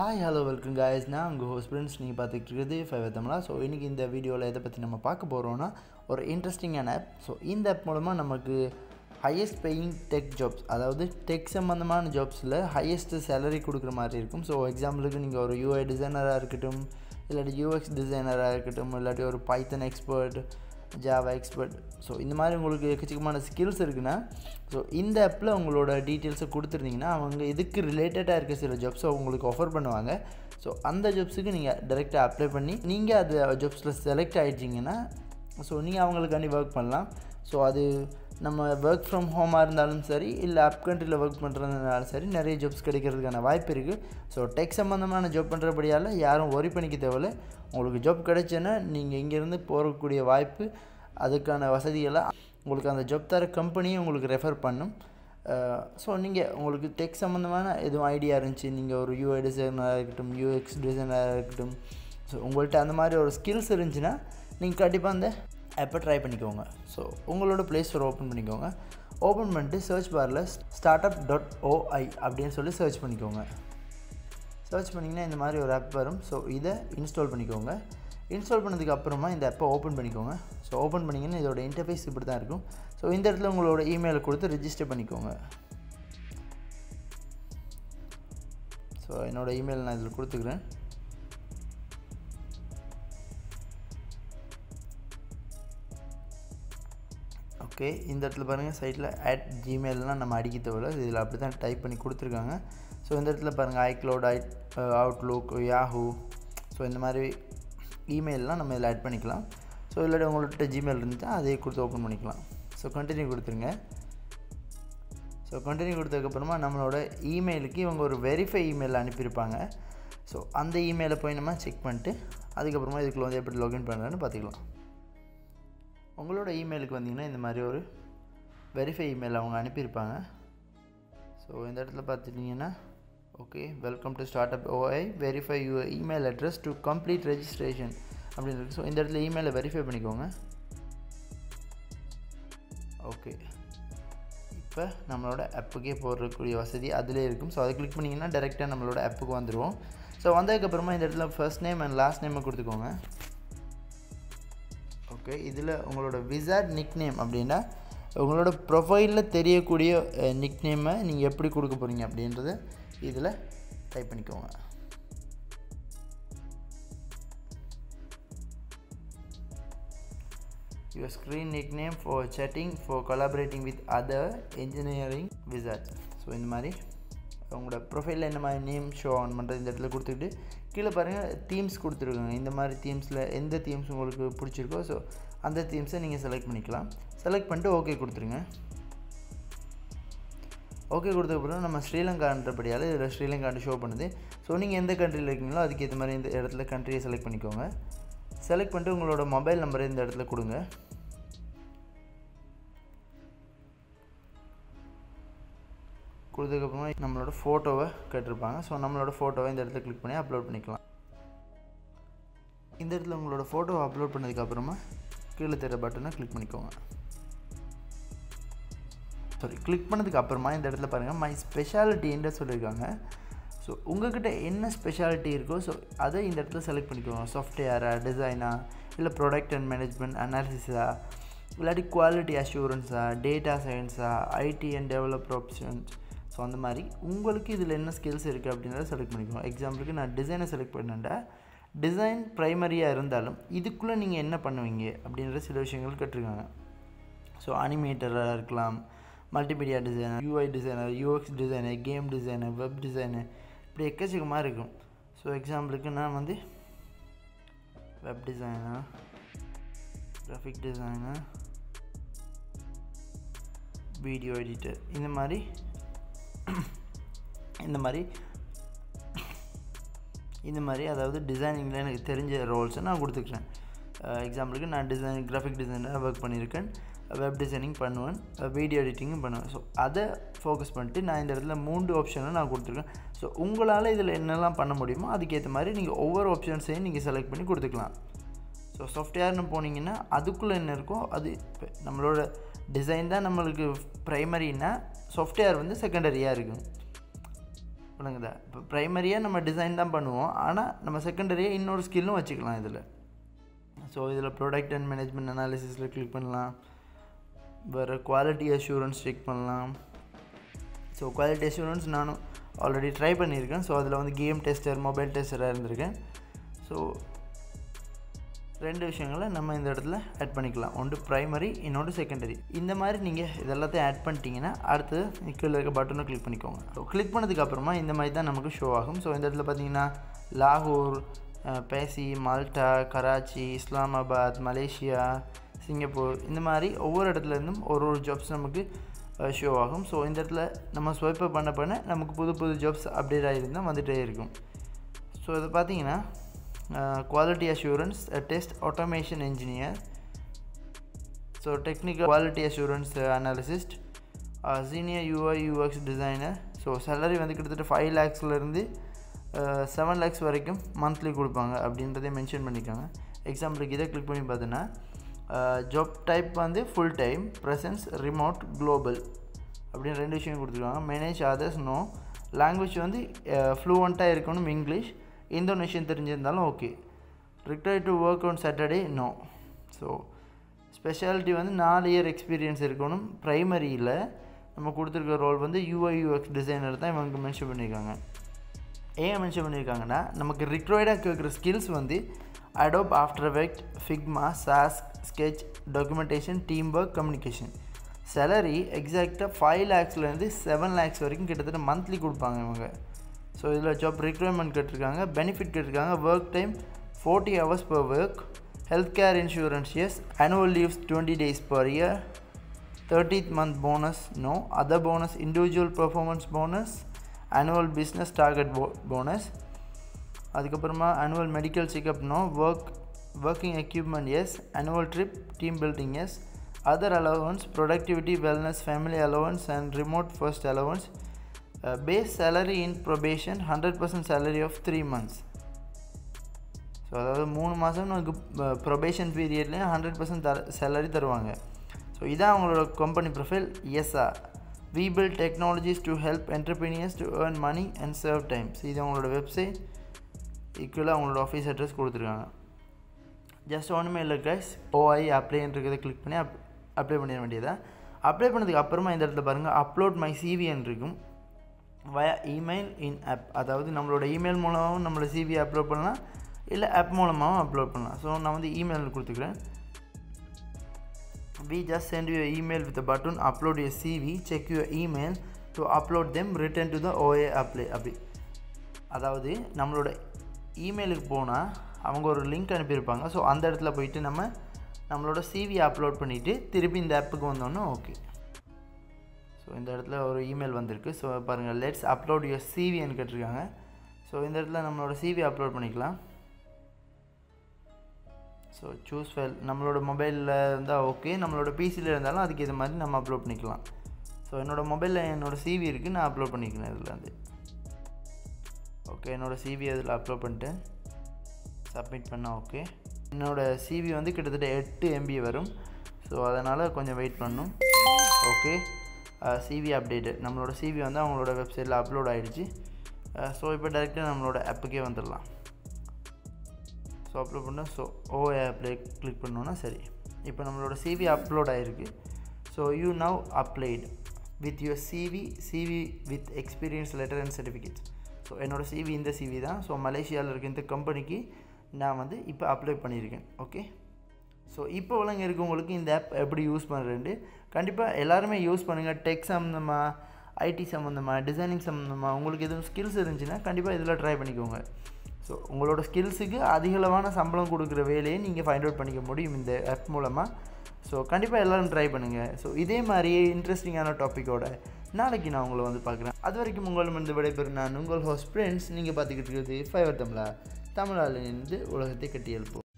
Hi hello welcome guys நான் உங்கள் host friends நீங்கள் பார்த்துக்கிட்டு இருக்கிறது ஃபைவ் தமிழா ஸோ இன்றைக்கி இந்த வீடியோவில் எதை பற்றி நம்ம பார்க்க போகிறோன்னா ஒரு இன்ட்ரெஸ்டிங்கான ஆப் ஸோ இந்த ஆப் மூலமாக நமக்கு ஹையஸ்ட் பேயிங் டெக் ஜாப்ஸ் அதாவது டெக் சம்மந்தமான ஜாப்ஸில் ஹையஸ்ட் சேலரி கொடுக்குற மாதிரி இருக்கும். ஸோ எக்ஸாம்பிளுக்கு நீங்கள் ஒரு யூஐ டிசைனராக இருக்கட்டும் இல்லாட்டி யூஎக்ஸ் டிசைனராக இருக்கட்டும் இல்லாட்டி ஒரு Python expert Java expert so இந்த மாதிரி உங்களுக்கு எக்கச்சக்கமான ஸ்கில்ஸ் இருக்குன்னா ஸோ இந்த ஆப்பில் உங்களோட டீட்டெயில்ஸை கொடுத்துருந்தீங்கன்னா அவங்க இதுக்கு ரிலேட்டடாக இருக்க சில ஜாப்ஸை உங்களுக்கு ஆஃபர் பண்ணுவாங்க. ஸோ அந்த ஜாப்ஸுக்கு நீங்கள் டைரெக்டாக அப்ளை பண்ணி நீங்கள் அது ஜாப்ஸில் செலக்ட் ஆகிட்டீங்கன்னா ஸோ நீங்கள் அவங்களுக்காண்டி ஒர்க் பண்ணலாம். ஸோ அது நம்ம ஒர்க் ஃப்ரம் ஹோமாக இருந்தாலும் சரி இல்லை அப் கண்ட்ரியில் ஒர்க் பண்ணுறதுனாலும் சரி நிறைய ஜாப்ஸ் கிடைக்கிறதுக்கான வாய்ப்பு இருக்குது ஸோ டெக் சம்மந்தமான ஜாப் பண்ணுறபடியால் யாரும் ஒரி பண்ணிக்க தேவையில்ல. உங்களுக்கு ஜாப் கிடைச்சேன்னா நீங்கள் இங்கேருந்து போகக்கூடிய வாய்ப்பு அதுக்கான வசதியெல்லாம் உங்களுக்கு அந்த ஜப் தர கம்பெனியும் உங்களுக்கு ரெஃபர் பண்ணும். ஸோ நீங்கள் உங்களுக்கு டெக் சம்மந்தமான எதுவும் ஐடியா இருந்துச்சு? நீங்கள் ஒரு யூஐ டிசைனராக இருக்கட்டும் யூஎக்ஸ் டிசைனராக இருக்கட்டும். ஸோ உங்கள்கிட்ட அந்த மாதிரி ஒரு ஸ்கில்ஸ் இருந்துச்சுன்னா நீங்கள் கண்டிப்பாக அந்த ஆப்பை ட்ரை பண்ணிக்கோங்க. ஸோ உங்களோட ப்ளே ஸ்டோர் ஓப்பன் பண்ணிக்கோங்க. ஓப்பன் பண்ணிட்டு சர்ச் பாரில் start up dot O I அப்படின்னு சொல்லி சர்ச் பண்ணிக்கோங்க. சர்ச் பண்ணிங்கன்னா இந்த மாதிரி ஒரு ஆப் வரும். ஸோ இதை இன்ஸ்டால் பண்ணிக்கோங்க. இன்ஸ்டால் பண்ணதுக்கு அப்புறமா இந்த ஆப்பை ஓப்பன் பண்ணிக்கோங்க. ஸோ ஓப்பன் பண்ணிங்கன்னா இதோட இன்டர்ஃபேஸ் இப்படி தான் இருக்கும். ஸோ இந்த இடத்துல உங்களோட இமெயிலை கொடுத்து ரிஜிஸ்டர் பண்ணிக்கோங்க. ஸோ என்னோடய இமெயில் நான் இதில் கொடுத்துக்கிறேன். ஓகே இந்த இடத்துல பாருங்கள் சைட்டில் அட் ஜிமெயிலெலாம் நம்ம அடிக்க தேவையில்ல. இதில் அப்படி தான் டைப் பண்ணி கொடுத்துருக்காங்க. ஸோ இந்த இடத்துல பாருங்கள் ஐக்ளவுட் ஐ அவுட்லுக் யாஹூ ஸோ இந்த மாதிரி இமெயிலெலாம் நம்ம இதில் ஆட் பண்ணிக்கலாம். ஸோ இல்லாட்டி உங்கள்கிட்ட ஜிமெயில் இருந்துச்சுன்னா அதே கொடுத்து ஓப்பன் பண்ணிக்கலாம். ஸோ கண்டினியூ கொடுத்துருங்க. ஸோ கண்டினியூ கொடுத்ததுக்கப்புறமா நம்மளோட இமெயிலுக்கு இவங்க ஒரு வெரிஃபை இமெயில் அனுப்பியிருப்பாங்க. ஸோ அந்த இமெயிலை போய் நம்ம செக் பண்ணிட்டு அதுக்கப்புறமா இதுக்குள்ள வந்து எப்படி லாகின் பண்ணுறேன்னு பார்த்துக்கலாம். உங்களோட இமெயிலுக்கு வந்தீங்கன்னா இந்த மாதிரி ஒரு வெரிஃபை இமெயில் அவங்க அனுப்பியிருப்பாங்க. ஸோ இந்த இடத்துல பார்த்துட்டிங்கன்னா okay welcome to start up O I verify your email address to complete registration அப்படின்னு இருக்குது ஸோ இந்த இடத்துல இமெயிலை வெரிஃபை பண்ணிக்கோங்க. ஓகே இப்போ நம்மளோட ஆப்புக்கே போடுறக்கூடிய வசதி அதிலே இருக்கும். ஸோ அதை கிளிக் பண்ணிங்கன்னா டேரெக்டாக நம்மளோட ஆப்புக்கு வந்துடுவோம் ஸோ வந்ததுக்கப்புறமா இந்த இடத்துல ஃபர்ஸ்ட் நேம் அண்ட் லாஸ்ட் நேமை கொடுத்துக்கோங்க. ஓகே இதில் உங்களோட விசார்ட் நிக் நேம் அப்படின்னா உங்களோட ப்ரொஃபைலில் தெரியக்கூடிய நிக் நேமை நீங்கள் எப்படி கொடுக்க போகிறீங்க அப்படின்றத இதில் டைப் பண்ணிக்கோங்க. Your screen nick name for chatting for collaborating with other engineering wizards so இந்த மாதிரி உங்களோட ப்ரொஃபைலில் என்ன மாதிரி நேம் ஷோ ஆன் பண்ணுறது இந்த இடத்துல கொடுத்துக்கிட்டு கீழே பாருங்கள் தீம்ஸ் கொடுத்துருக்காங்க. இந்த மாதிரி தீம்ஸில் எந்த தீம்ஸ் உங்களுக்கு பிடிச்சிருக்கோ ஸோ அந்த தீம்ஸை நீங்கள் செலக்ட் பண்ணிக்கலாம். செலக்ட் பண்ணிட்டு ஓகே கொடுத்துருங்க. ஓகே கொடுத்ததுக்கப்புறம் நம்ம ஸ்ரீலங்கான்றபடியால் இதில் ஸ்ரீலங்கான்னு ஷோ பண்ணுது. ஸோ நீங்கள் எந்த கண்ட்ரியில் இருக்கீங்களோ அதுக்கேற்ற மாதிரி இந்த இடத்துல கண்ட்ரியை செலக்ட் பண்ணிக்கோங்க. செலக்ட் பண்ணிட்டு உங்களோட மொபைல் நம்பரை இந்த இடத்துல கொடுங்க. கொடுத்ததுக்கப்புறமா நம்மளோட ஃபோட்டோவை கேட்டிருப்பாங்க. ஸோ நம்மளோட ஃபோட்டோவை இந்த இடத்துல கிளிக் பண்ணி அப்லோட் பண்ணிக்கலாம். இந்த இடத்துல உங்களோட ஃபோட்டோவை அப்லோட் பண்ணதுக்கப்புறமா கீழே தெரிய பட்டனை கிளிக் பண்ணிக்கோங்க. சாரி கிளிக் பண்ணதுக்கு அப்புறமா இந்த இடத்துல பாருங்கள் மை ஸ்பெஷாலிட்டின்ற சொல்லியிருக்காங்க. ஸோ உங்கள்கிட்ட என்ன ஸ்பெஷாலிட்டி இருக்கோ ஸோ அதை இந்த இடத்துல செலக்ட் பண்ணிக்கோங்க. சாஃப்ட்வேரா டிசைனா இல்லை ப்ராடக்ட் அண்ட் மேனேஜ்மெண்ட் அனாலிசிஸா இல்லாட்டி குவாலிட்டி அஷூரன்ஸா data சயின்ஸா IT and developer options so அந்த மாதிரி உங்களுக்கு இதில் என்ன ஸ்கில்ஸ் இருக்குது அப்படின்றத செலக்ட் பண்ணிக்கோங்க. எக்ஸாம்பிளுக்கு நான் டிசைனை செலக்ட் பண்ணேன்டா. டிசைன் ப்ரைமரியாக இருந்தாலும் இதுக்குள்ளே நீங்கள் என்ன பண்ணுவீங்க அப்படின்ற சில விஷயங்கள் கேட்டிருக்காங்க ஸோ அனிமேட்டராக இருக்கலாம் multimedia designer UI designer UX designer game designer web designer இப்படி எக்கச்சக்கமாக இருக்கும். ஸோ எக்ஸாம்பிளுக்கு நான் வந்து web designer graphic designer video editor இந்த மாதிரி இந்த மாதிரி இந்த மாதிரி அதாவது டிசைனிங்கில் எனக்கு தெரிஞ்ச ரோல்ஸை நான் கொடுத்துக்கிறேன். Uh, எக்ஸாம்பிளுக்கு நான் டிசைன் கிராஃபிக் டிசைனராக ஒர்க் பண்ணியிருக்கேன். Uh, வெப் டிசைனிங் பண்ணுவேன். Uh, வீடியோ எடிட்டிங்கும் பண்ணுவேன். ஸோ அதை ஃபோக்கஸ் பண்ணிட்டு நான் இந்த இடத்துல மூன்று ஆப்ஷனை நான் கொடுத்துருக்கேன். ஸோ உங்களால் இதில் என்னெல்லாம் பண்ண முடியுமோ அதுக்கேற்ற மாதிரி நீங்கள் ஒவ்வொரு ஆப்ஷன்ஸையும் நீங்கள் செலக்ட் பண்ணி கொடுத்துக்கலாம். ஸோ சாஃப்ட்வேர்னு போனீங்கன்னா அதுக்குள்ளே என்ன இருக்கோ அது இப்போ நம்மளோட டிசைன் தான் நம்மளுக்கு ப்ரைமரின்னா சாஃப்ட்வேர் வந்து செகண்டரியாக இருக்கும் விளங்குதா இப்போ ப்ரைமரியாக நம்ம டிசைன் தான் பண்ணுவோம். ஆனால் நம்ம செகண்டரியாக இன்னொரு ஸ்கில்லும் வச்சுக்கலாம் இதில். ஸோ இதில் ப்ராடக்ட் அண்ட் மேனேஜ்மெண்ட் அனாலிசிஸில் கிளிக் பண்ணலாம். வேறு குவாலிட்டி அஷூரன்ஸ் செக் பண்ணலாம். ஸோ குவாலிட்டி அஷூரன்ஸ் நானும் ஆல்ரெடி ட்ரை பண்ணியிருக்கேன். ஸோ அதில் வந்து கேம் டெஸ்டர் மொபைல் டெஸ்டராக இருந்திருக்கேன். ஸோ ரெண்டு விஷயங்களை நம்ம இந்த இடத்துல ஆட் பண்ணிக்கலாம். ஒன்று ப்ரைமரி இன்னொன்று செகண்டரி இந்த மாதிரி நீங்கள் இதெல்லாத்தையும் ஆட் பண்ணிட்டீங்கன்னா அடுத்து கீழே இருக்க பட்டனை கிளிக் பண்ணிக்கோங்க. ஸோ கிளிக் பண்ணதுக்கப்புறமா இந்த மாதிரி தான் நமக்கு ஷோ ஆகும். ஸோ இந்த இடத்துல பார்த்தீங்கன்னா லாகூர் பேசி Malta Karachi Islamabad Malaysia Singapore இந்த மாதிரி ஒவ்வொரு இடத்துல இருந்தும் ஒரு ஒரு ஜாப்ஸ் நமக்கு ஷோ ஆகும். ஸோ இந்த இடத்துல நம்ம ஸ்வைப் பண்ண பண்ண நமக்கு புது புது ஜாப்ஸ் அப்டேட் ஆகிருந்தால் வந்துகிட்டே இருக்கும். ஸோ இது பார்த்தீங்கன்னா quality assurance test automation engineer so technical quality assurance analyst senior UI UX designer so salary வந்து கிட்டத்தட்ட ஃபைவ் லேக்ஸ்லேருந்து செவன் லேக்ஸ் வரைக்கும் மந்த்லி கொடுப்பாங்க அப்படின்றதே மென்ஷன் பண்ணியிருக்காங்க எக்ஸாம்பிளுக்கு இதை கிளிக் பண்ணி பார்த்தீங்கன்னா ஜாப் டைப் வந்து full time presence remote global அப்படின்னு ரெண்டு விஷயம் கொடுத்துருக்காங்க. மேனேஜ் அதர்ஸ் நோ லாங்குவேஜ் வந்து ஃப்ளூவண்ட்டாக இருக்கணும் English. Indonesian தெரிஞ்சிருந்தாலும் okay required to work on Saturday no so speciality வந்து நாலு இயர் எக்ஸ்பீரியன்ஸ் இருக்கணும். ப்ரைமரியில் நம்ம கொடுத்துருக்க ரோல் வந்து யூஐ யூஎக்ஸ் டிசைனர் தான் இவங்க மென்ஷன் பண்ணியிருக்காங்க. ஏன் மென்ஷன் பண்ணியிருக்காங்கன்னா நமக்கு ரிக்வயர்டாக கேட்குற ஸ்கில்ஸ் வந்து Adobe After Effect Figma Sass Sketch documentation team work communication salary எக்ஸாக்டாக ஃபைவ் லேக்ஸ்லேருந்து செவன் லேக்ஸ் வரைக்கும் கிட்டத்தட்ட மந்த்லி கொடுப்பாங்க இவங்க. ஸோ இதில் ஜாப் ரிக்வயர்மெண்ட் கேட்டிருக்காங்க பெனிஃபிட் கேட்டிருக்காங்க work time forty hours per work health care insurance yes annual leaves twenty days per year thirteenth month bonus no other bonus individual performance bonus annual business target bo bonus அதுக்கப்புறமா annual medical checkup no work working equipment yes annual trip team building yes other allowance productivity wellness family allowance and remote first allowance base salary in probation hundred percent salary of three months so அதாவது மூணு மாதம் நமக்கு probation பீரியட்லேயும் hundred percent தர salary தருவாங்க. So இதான் அவங்களோட company profile எஸ்ஆ we bill technologies to help entrepreneurs to earn money and serve times இது அவங்களோட வெப்சைட் ஈக்குவலாக அவங்களோட ஆஃபீஸ் அட்ரஸ் கொடுத்துருக்காங்க. ஜஸ்ட் ஒன்றுமே இல்லை கைஸ் ஓஐ அப்ளைன்றதை கிளிக் பண்ணி அப் அப்ளை பண்ணிட வேண்டியதான் அப்ளை பண்ணதுக்கு அப்புறமா இந்த இடத்துல பாருங்கள் அப்லோட் மை சிவின்னு இருக்கும் வயா இமெயில் இன் ஆப் அதாவது நம்மளோட இமெயில் மூலமாகவும் நம்மளோட சிவி அப்லோட் பண்ணலாம் இல்லை ஆப் மூலமாகவும் அப்லோட் பண்ணலாம். ஸோ நான் வந்து இமெயில் கொடுத்துக்கிறேன். We just send you an email with the button upload your cv check your email to upload them return to the oa apply அப்படி அதாவது நம்மளோட இமெயிலுக்கு போனால் அவங்க ஒரு லிங்க் அனுப்பியிருப்பாங்க. ஸோ அந்த இடத்துல போயிட்டு நம்ம நம்மளோட சிவி அப்லோட் பண்ணிவிட்டு திருப்பி இந்த ஆப்புக்கு வந்தோன்னே ஓகே ஸோ இந்த இடத்துல ஒரு இமெயில் வந்திருக்கு. ஸோ பாருங்கள் லெட்ஸ் அப்லோட் யுவர் சிவின்னு கேட்டிருக்காங்க. ஸோ இந்த இடத்துல நம்மளோட சிவி அப்லோட் பண்ணிக்கலாம். ஸோ சூஸ் ஃபைல் நம்மளோட மொபைலில் இருந்தால் ஓகே நம்மளோட பிசியில் இருந்தாலும் அதுக்கு இது மாதிரி நம்ம அப்லோட் பண்ணிக்கலாம். ஸோ என்னோடய மொபைலில் என்னோடய சிவி இருக்குது நான் அப்லோட் பண்ணிக்கிறேன் இதில் வந்து ஓகே என்னோடய சிவி அதில் அப்லோட் பண்ணிட்டேன். சப்மிட் பண்ணால் ஓகே என்னோடய சிவி வந்து கிட்டத்தட்ட எட்டு எம்பி வரும். ஸோ அதனால் கொஞ்சம் வெயிட் பண்ணும். ஓகே சிவி அப்டேட்டு நம்மளோட சிவி வந்து அவங்களோட வெப்சைட்டில் அப்லோட் ஆகிடுச்சு ஸோ இப்போ டேரெக்டாக நம்மளோட ஆப்புக்கே வந்துடலாம். ஸோ அப்லோட் பண்ண ஸோ ஓ ஆப்லே கிளிக் பண்ணோன்னா சரி. இப்போ நம்மளோட சிவி அப்லோட் ஆகிருக்கு so you now applied with your CV CV with experience letter and certificates so என்னோடய சிவி இந்த சிவி தான். ஸோ மலேசியாவில் இருக்க இந்த கம்பெனிக்கு நான் வந்து இப்போ அப்ளை பண்ணியிருக்கேன். ஓகே ஸோ இப்போ விளங்க இருக்கவங்களுக்கு இந்த ஆப் எப்படி யூஸ் பண்ணுறேன்ட்டு கண்டிப்பாக எல்லாருமே யூஸ் பண்ணுங்கள் டெக் சம்மந்தமாக ஐடி சம்மந்தமாக டிசைனிங் சம்மந்தமாக உங்களுக்கு எதுவும் ஸ்கில்ஸ் இருந்துச்சுன்னா கண்டிப்பாக இதில் ட்ரை பண்ணிக்கோங்க. ஸோ உங்களோட ஸ்கில்ஸுக்கு அதிகளவான சம்பளம் கொடுக்குற வேலையை நீங்கள் ஃபைண்ட் அவுட் பண்ணிக்க முடியும் இந்த ஆப் மூலமாக ஸோ கண்டிப்பாக எல்லோரும் ட்ரை பண்ணுங்கள் ஸோ இதே மாதிரியே இன்ட்ரெஸ்டிங்கான டாப்பிக்கோட நாளைக்கு நான் உங்களை வந்து பார்க்குறேன். அது வரைக்கும் உங்களும் வந்து விடைபெறும் நான் உங்கள் ஹோஸ்ட் ஃப்ரெண்ட்ஸ் நீங்கள் பார்த்துக்கிட்டு இருக்கிறது ஃபைவர் தமிழா தமிழாலிருந்து உலகத்தை கட்டி எழுப்போம்